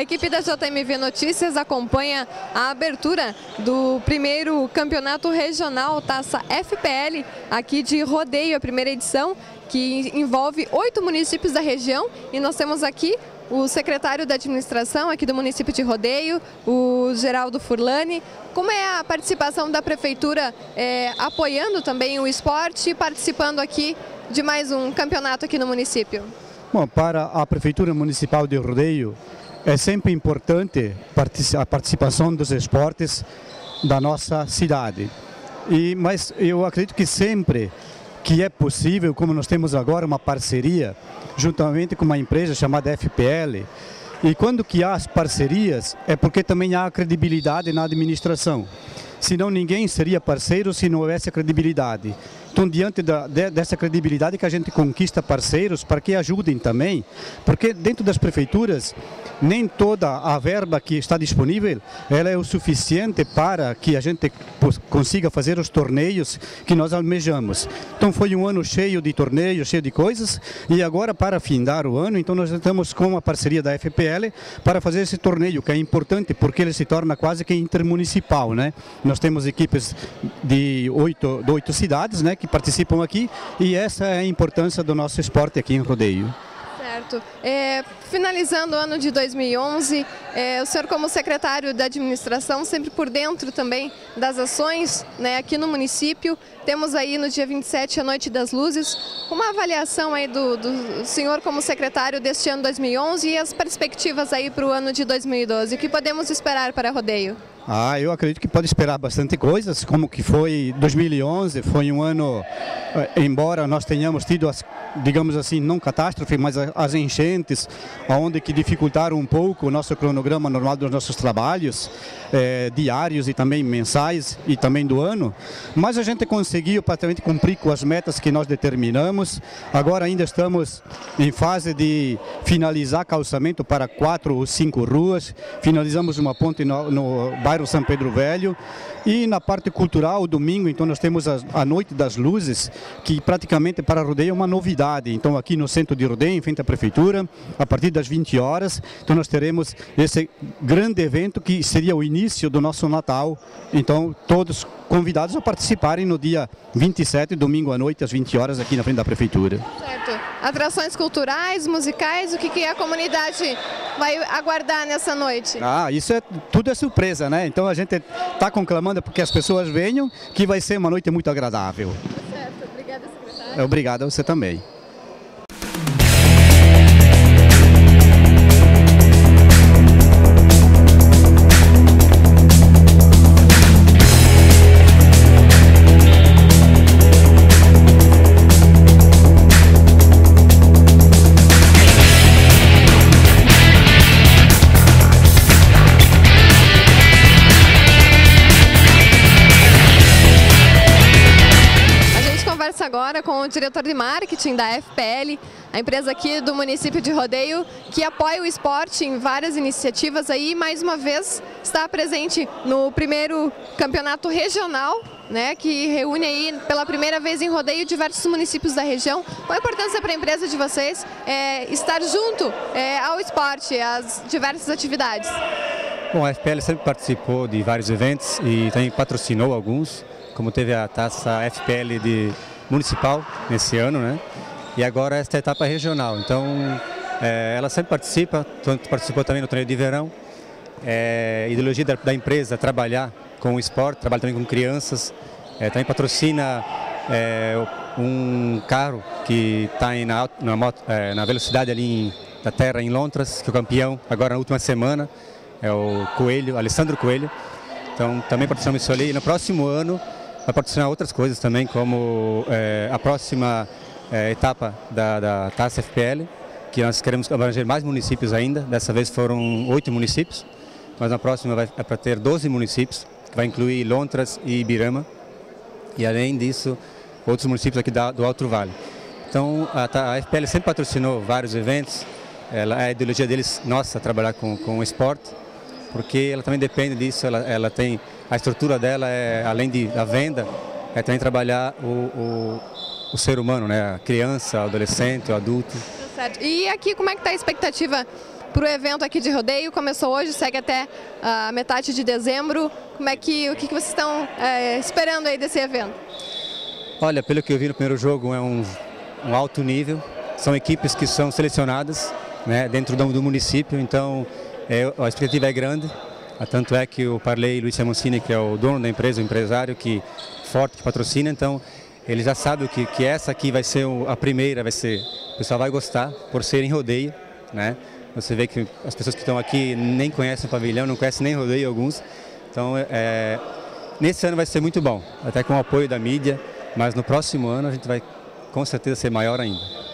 A equipe da JMV Notícias acompanha a abertura do primeiro campeonato regional Taça FPL aqui de Rodeio, a primeira edição, que envolve oito municípios da região e nós temos aqui o secretário da administração aqui do município de Rodeio, o Geraldo Furlani. Como é a participação da prefeitura é, apoiando também o esporte e participando aqui de mais um campeonato aqui no município? Bom, para a prefeitura municipal de Rodeio é sempre importante a participação dos esportes da nossa cidade. E, mas eu acredito que sempre que é possível, como nós temos agora uma parceria juntamente com uma empresa chamada FPL. E quando que há as parcerias, é porque também há credibilidade na administração. Senão ninguém seria parceiro se não houvesse credibilidade. Então, diante da, de, dessa credibilidade que a gente conquista parceiros para que ajudem também, porque dentro das prefeituras nem toda a verba que está disponível ela é o suficiente para que a gente consiga fazer os torneios que nós almejamos. Então foi um ano cheio de torneios, cheio de coisas e agora para findar o ano, então nós estamos com a parceria da FPL para fazer esse torneio que é importante porque ele se torna quase que intermunicipal, né? Nós temos equipes de oito, de oito cidades, né, que participam aqui e essa é a importância do nosso esporte aqui em Rodeio. Certo. É, finalizando o ano de 2011, é, o senhor como secretário da administração, sempre por dentro também das ações né, aqui no município, temos aí no dia 27 a Noite das Luzes, uma avaliação aí do, do senhor como secretário deste ano 2011 e as perspectivas aí para o ano de 2012. O que podemos esperar para Rodeio? Ah, eu acredito que pode esperar bastante coisas, como que foi 2011, foi um ano, embora nós tenhamos tido, as, digamos assim, não catástrofe, mas as enchentes, onde que dificultaram um pouco o nosso cronograma normal dos nossos trabalhos, eh, diários e também mensais e também do ano, mas a gente conseguiu praticamente cumprir com as metas que nós determinamos. Agora ainda estamos em fase de finalizar calçamento para quatro ou cinco ruas, finalizamos uma ponte no, no bairro São Pedro Velho. E na parte cultural, domingo, então nós temos a, a Noite das Luzes, que praticamente para Rodeio é uma novidade. Então aqui no centro de Rodeio, em frente à prefeitura, a partir das 20 horas, então nós teremos esse grande evento que seria o início do nosso Natal. Então todos convidados a participarem no dia 27, domingo à noite, às 20 horas, aqui na frente da prefeitura. Certo. Atrações culturais, musicais, o que, que a comunidade vai aguardar nessa noite? Ah, isso é tudo é surpresa, né? Então a gente está conclamando porque as pessoas venham, que vai ser uma noite muito agradável. Secretário. Obrigado a você também. Agora com o diretor de marketing da FPL, a empresa aqui do município de Rodeio, que apoia o esporte em várias iniciativas aí, mais uma vez está presente no primeiro campeonato regional, né, que reúne aí pela primeira vez em Rodeio diversos municípios da região. Qual a importância para a empresa de vocês é, estar junto é, ao esporte, às diversas atividades? Bom, a FPL sempre participou de vários eventos e também patrocinou alguns, como teve a taça FPL de municipal nesse ano, né? E agora esta etapa regional. Então, é, ela sempre participa, participou também no torneio de verão. É, ideologia da, da, empresa trabalhar com o esporte, trabalha também com crianças, é, também patrocina é, um carro que está na, na, é, na, velocidade ali em, da terra em Londres, que é o campeão agora na última semana, é o Coelho, Alessandro Coelho. Então também patrocinamos isso ali. E no próximo ano vai patrocinar outras coisas também, como é, a próxima é, etapa da, da Taça FPL, que nós queremos abranger mais municípios ainda. Dessa vez foram oito municípios, mas na próxima vai, é para ter 12 municípios, que vai incluir Lontras e Ibirama. E além disso, outros municípios aqui da, do Alto Vale. Então, a, a FPL sempre patrocinou vários eventos. Ela, a ideologia deles, nossa, trabalhar com, com esporte porque ela também depende disso, ela, ela tem, a estrutura dela é, além de, da venda, é também trabalhar o, o, o ser humano, né? a criança, o adolescente, o adulto. Certo. E aqui como é que está a expectativa para o evento aqui de rodeio. Começou hoje, segue até a metade de dezembro. Como é que, o que, que vocês estão é, esperando aí desse evento? Olha, pelo que eu vi no primeiro jogo, é um, um alto nível. São equipes que são selecionadas né, dentro do, do município, então é, a expectativa é grande. Tanto é que o Parley Luiz Amoncini, que é o dono da empresa, o empresário que forte que patrocina, então ele já sabe que, que essa aqui vai ser a primeira, vai ser, o pessoal vai gostar por ser em rodeio, né? Você vê que as pessoas que estão aqui nem conhecem o pavilhão, não conhecem nem rodeio alguns. Então, é, nesse ano vai ser muito bom, até com o apoio da mídia, mas no próximo ano a gente vai com certeza ser maior ainda.